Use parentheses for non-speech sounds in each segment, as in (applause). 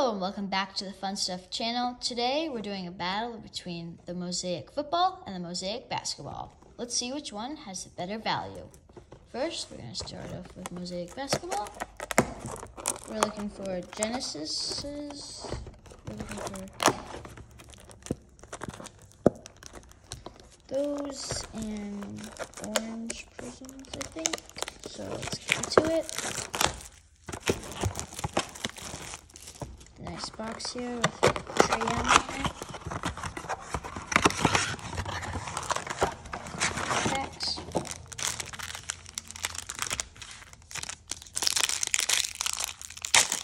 Hello and welcome back to the Fun Stuff channel. Today we're doing a battle between the Mosaic football and the Mosaic basketball. Let's see which one has the better value. First, we're going to start off with Mosaic basketball. We're looking for Genesis's. We're looking for those and orange prisms, I think. So let's get to it. Nice here with Young on it.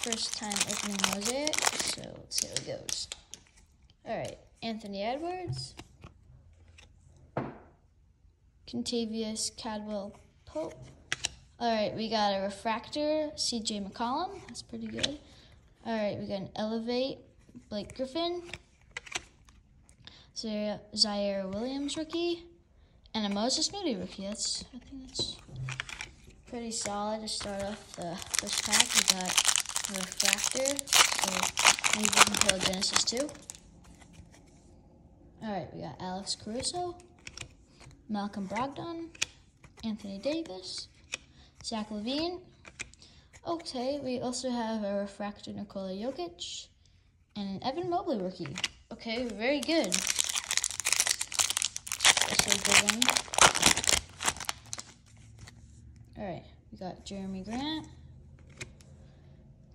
First time opening Mosaic, so let's see how it goes. Alright, Anthony Edwards. Kentavious Caldwell Pope. Alright, we got a refractor, CJ McCollum. That's pretty good. Alright, we got an Elevate, Blake Griffin. Ziaire, Williams rookie. And a Moses Moody rookie. That's I think that's pretty solid to start off the first pack. We got refractor. So maybe we can kill Genesis too. Alright, we got Alex Caruso. Malcolm Brogdon, Anthony Davis, Zach LaVine. Okay, we also have a refractor Nikola Jokic and an Evan Mobley rookie. Okay, very good. A good one. All right, we got Jerami Grant,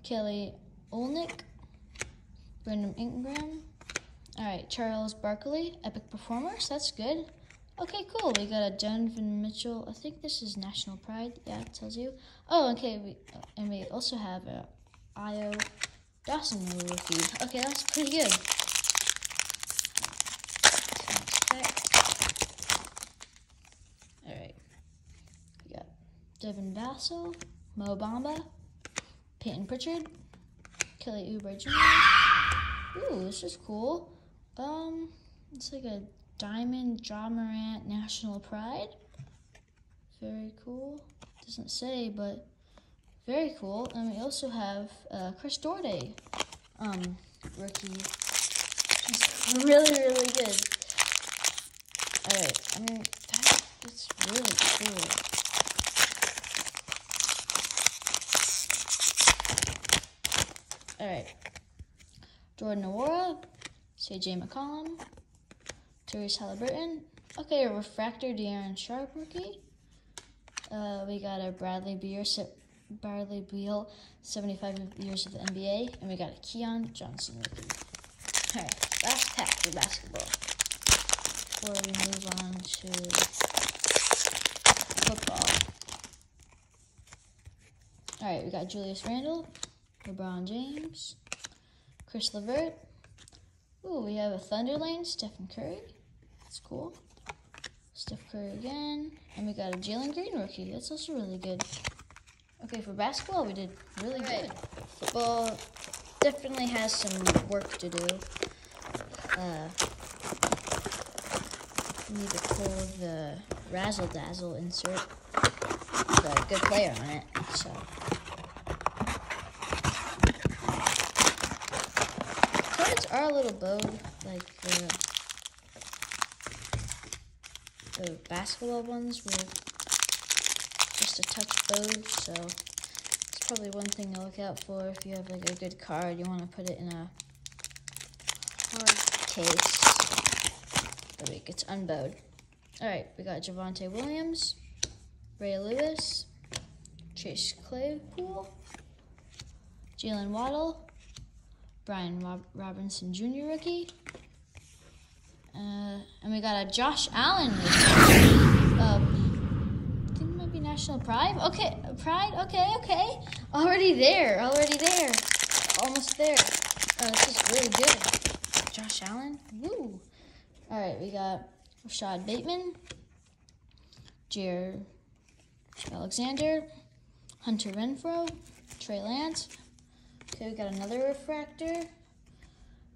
Kelly Olynyk, Brandon Ingram. All right, Charles Barkley, Epic Performers. That's good. Okay, cool. We got a Donovan Mitchell. I think this is National Pride. Yeah, it tells you. Oh, okay. We and we also have a Ayo Dawson rookie. Okay, that's pretty good. All right. We got Devin Vassell, Mo Bamba, Payton Pritchard, Kelly Oubre Jr. Ooh, this is cool. Um, it's like a Diamond Ja Morant National Pride. Very cool. Doesn't say, but very cool. And we also have uh, Chris Duarte, um, rookie. He's really, really good. Alright, I mean, that, that's really cool. Alright. Jordan Nwora, CJ McCollum, Tyrese Halliburton. Okay, a refractor Day'Ron Sharpe rookie. Uh, we got a Bradley Beal, Bradley Beal, 75 years of the NBA, and we got a Keon Johnson rookie. All right, last pack for basketball. Before we move on to football. All right, we got Julius Randle, LeBron James, Caris LeVert. Ooh, we have a Thunder Lane, Stephen Curry. That's cool. Steph Curry again. And we got a Jalen Green rookie. That's also really good. Okay, for basketball, we did really right. good. Football definitely has some work to do. Uh, need to pull the Razzle Dazzle insert. A good player on it, so. Cards are a little bowed, like the. The basketball ones were just a touch bowed, so it's probably one thing to look out for if you have like a good card. You want to put it in a hard case so it gets unbowed. All right, we got Javonte Williams, Ray Lewis, Chase Claypool, Jaylen Waddle, Brian Rob Robinson Jr. rookie, uh, and we got a Josh Allen. Uh, I think it might be National Pride. Okay, Pride. Okay, okay. Already there. Already there. Almost there. Oh, this is really good. Josh Allen. Woo. All right, we got Rashod Bateman, Jared Alexander, Hunter Renfrow, Trey Lance. Okay, we got another refractor.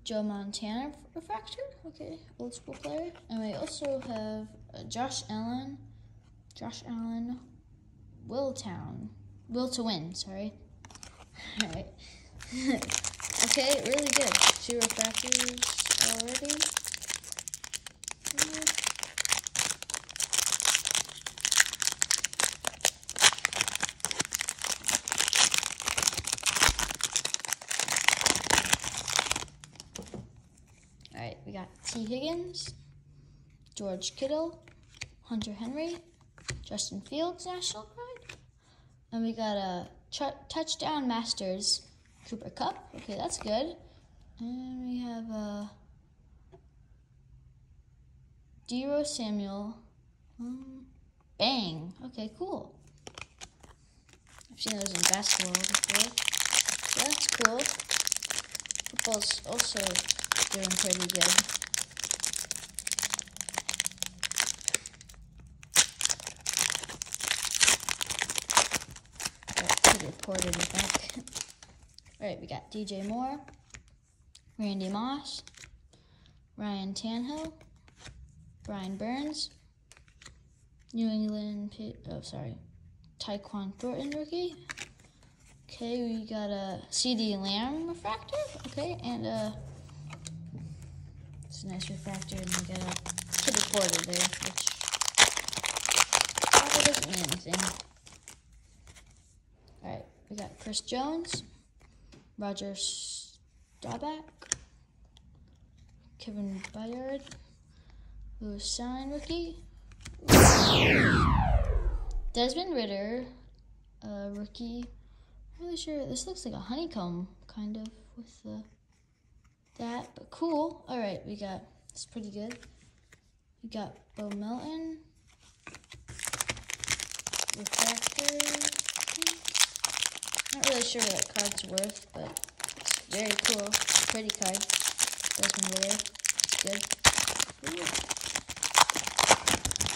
Joe Montana refractor. Okay, old school player. And we also have uh, Josh Allen, Josh Allen, Will Town, Will to win. Sorry. (laughs) All right. (laughs) Okay, really good. Two refractors already. All right, we got Tee Higgins, George Kittle, Hunter Henry, Justin Fields, National Pride, and we got a touchdown Masters Cooper Kupp. Okay, that's good. And we have a Deebo Samuel. Um, bang. Okay, cool. I've seen those in basketball before. that's cool. Football's also doing pretty good. It in the back. All right, we got DJ Moore, Randy Moss, Ryan Tannehill, Brian Burns, New England, oh, sorry, Tyquan Thornton rookie. Okay, we got a CeeDee Lamb refractor. Okay, and a it's a nice refractor, and we got a Kitty Porter there, which probably doesn't mean anything. All right, we got Chris Jones, Roger Staubach, Kevin Byard, Louis Sign rookie, Desmond Ridder, uh, rookie. I'm really sure this looks like a honeycomb kind of with the that, but cool. All right, we got it's pretty good. We got Bo Melton, refractor. Not really sure what that card's worth, but it's very cool. Pretty card. Desmond Ridder. It's good.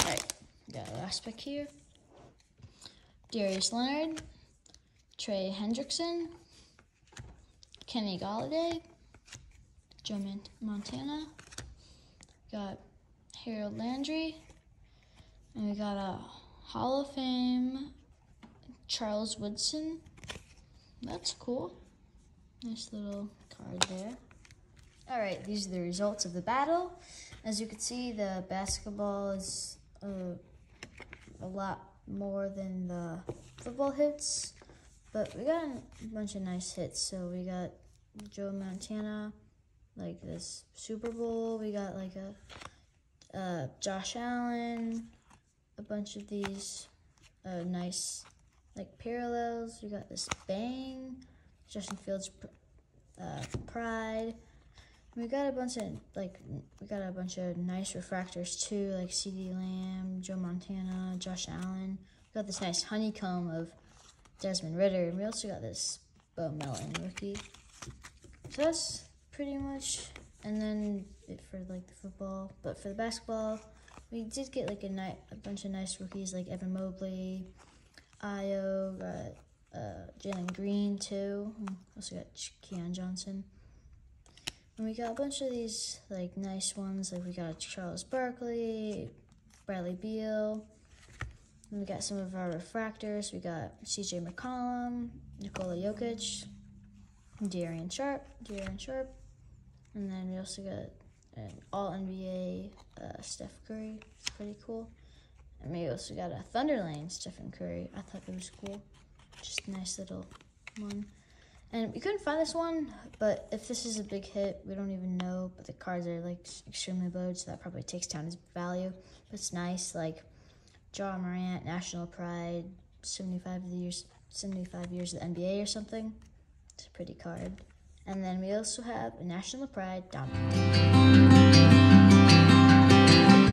Alright, got last pick here. Darius Leonard, Trey Hendrickson, Kenny Golladay, Joe Montana, got Harold Landry, and we got a Hall of Fame Charles Woodson. That's cool. Nice little card there. All right, these are the results of the battle. As you can see, the basketball is uh, a lot more than the football hits, but we got a bunch of nice hits. So we got Joe Montana, like this Super Bowl. We got like a uh, Josh Allen, a bunch of these uh, nice like parallels. We got this bang, Justin Fields uh, pride. We got a bunch of like we got a bunch of nice refractors too, like CeeDee Lamb, Joe Montana, Josh Allen. We got this nice honeycomb of Desmond Ridder, and we also got this Bo Melton rookie. So that's pretty much, and then it for like the football, but for the basketball, we did get like a night a bunch of nice rookies like Evan Mobley, Ayo, got uh, Jalen Green too. Also got Keon Johnson. And we got a bunch of these like nice ones. Like we got Charles Barkley, Bradley Beal. And we got some of our refractors. We got CJ McCollum, Nikola Jokic, Darian Sharp, Darian Sharp. And then we also got an all NBA uh, Steph Curry. It's pretty cool. And we also got a Thunderlane Stephen Curry. I thought it was cool. Just a nice little one. And we couldn't find this one, but if this is a big hit, we don't even know. But the cards are like extremely low, so that probably takes down his value. But it's nice, like Ja Morant, National Pride, 75 years, 75 years of the NBA or something. It's a pretty card. And then we also have National Pride Dominic.